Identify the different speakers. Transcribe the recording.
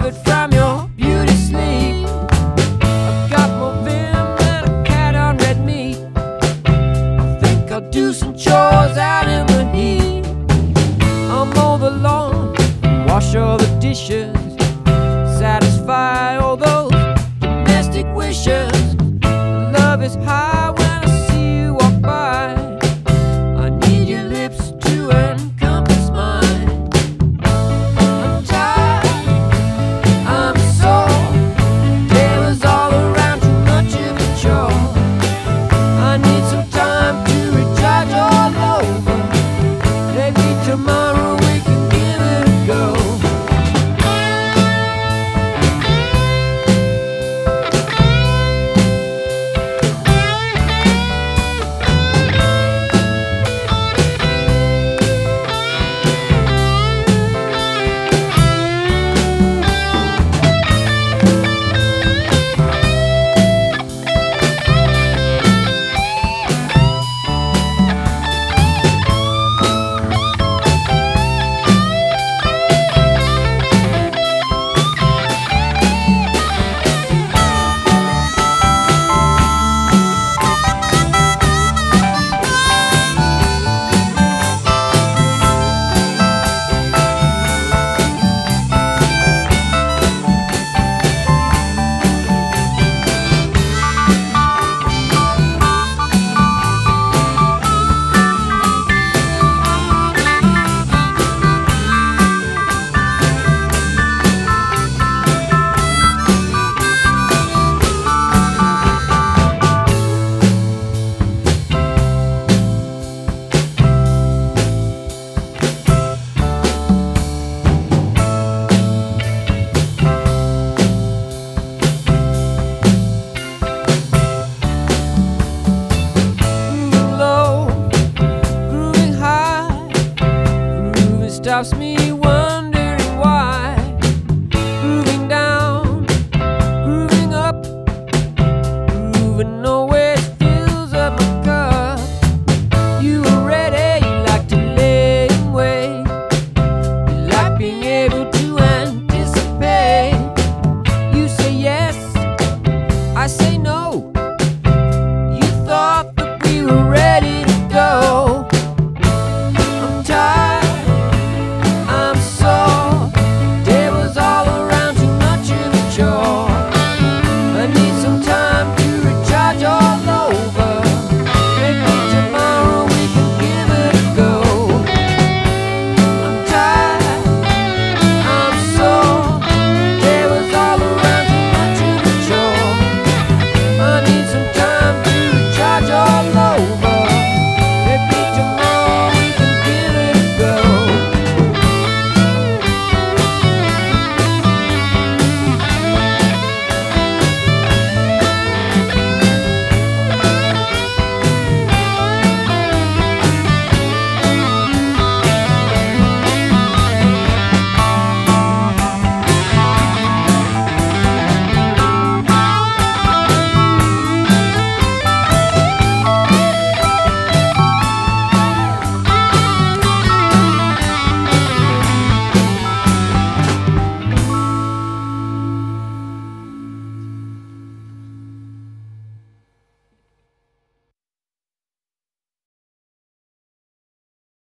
Speaker 1: recovered from your beauty sleep. I've got more venom than a cat on red meat. I think I'll do some chores out in the heat. I'll mow the lawn, wash all the dishes, satisfy all those domestic wishes. Love is high. Stops me wondering